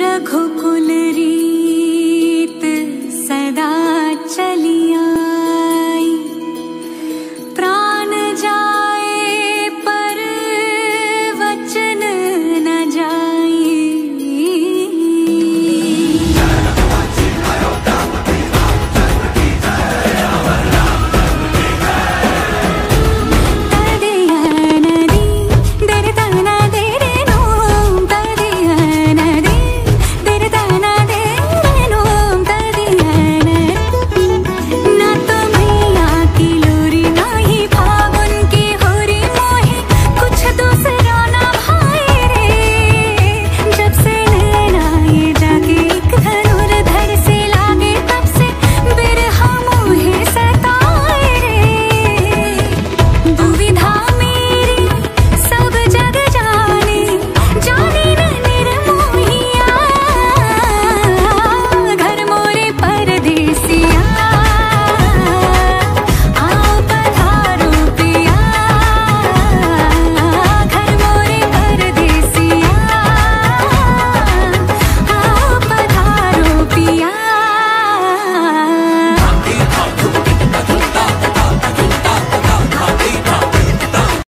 रघुकुल